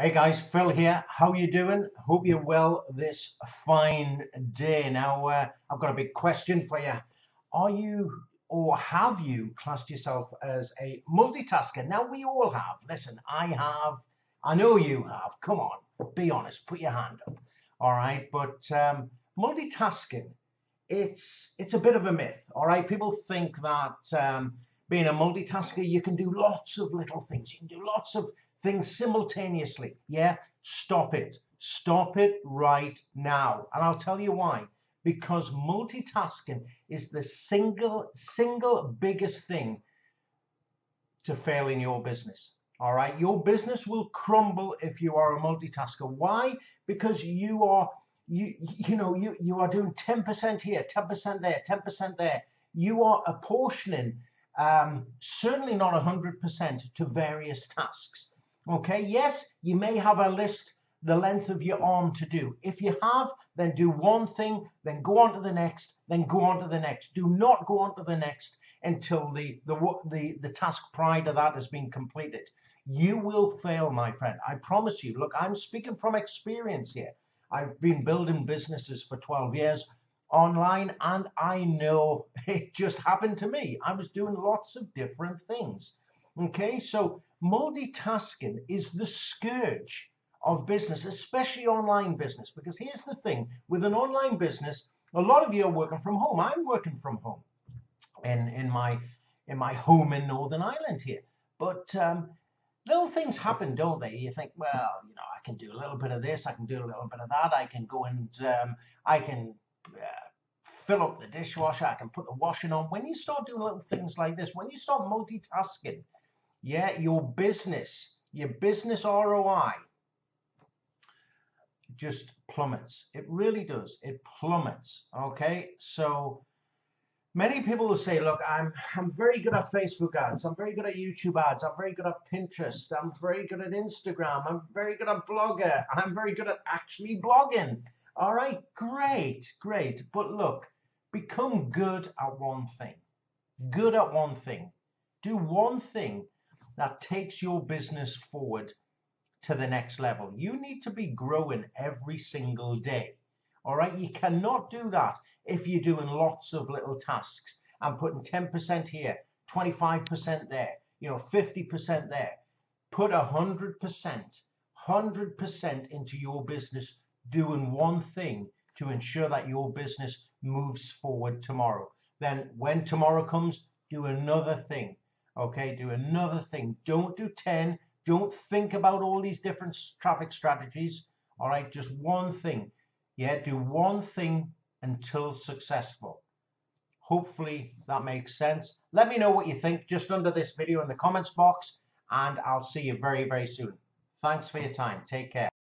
Hey guys, Phil here. How you doing? Hope you're well this fine day. Now, uh, I've got a big question for you. Are you or have you classed yourself as a multitasker? Now, we all have. Listen, I have. I know you have. Come on, be honest. Put your hand up. All right, but um, multitasking, it's it's a bit of a myth. All right, people think that. Um, being a multitasker, you can do lots of little things. You can do lots of things simultaneously. Yeah, stop it. Stop it right now. And I'll tell you why. Because multitasking is the single, single biggest thing to fail in your business. All right. Your business will crumble if you are a multitasker. Why? Because you are, you, you know, you, you are doing 10% here, 10% there, 10% there. You are apportioning um, certainly not 100% to various tasks. Okay, yes, you may have a list the length of your arm to do. If you have, then do one thing, then go on to the next, then go on to the next. Do not go on to the next until the, the, the, the task prior to that has been completed. You will fail, my friend. I promise you. Look, I'm speaking from experience here. I've been building businesses for 12 years online and I know it just happened to me. I was doing lots of different things. Okay, so multitasking is the scourge of business, especially online business. Because here's the thing with an online business, a lot of you are working from home. I'm working from home in, in my in my home in Northern Ireland here. But um, little things happen, don't they? You think, well, you know, I can do a little bit of this, I can do a little bit of that, I can go and um, I can fill up the dishwasher, I can put the washing on. When you start doing little things like this, when you start multitasking, yeah, your business, your business ROI just plummets. It really does. It plummets. Okay, so many people will say, look, I'm I'm very good at Facebook ads. I'm very good at YouTube ads. I'm very good at Pinterest. I'm very good at Instagram. I'm very good at Blogger. I'm very good at actually blogging. All right, great, great. But look, become good at one thing. Good at one thing. Do one thing that takes your business forward to the next level. You need to be growing every single day. All right, you cannot do that if you're doing lots of little tasks and putting 10% here, 25% there, you know, 50% there. Put 100%, 100% into your business doing one thing to ensure that your business moves forward tomorrow. Then when tomorrow comes, do another thing. Okay, do another thing. Don't do 10. Don't think about all these different traffic strategies. All right, just one thing. Yeah, do one thing until successful. Hopefully that makes sense. Let me know what you think just under this video in the comments box and I'll see you very, very soon. Thanks for your time. Take care.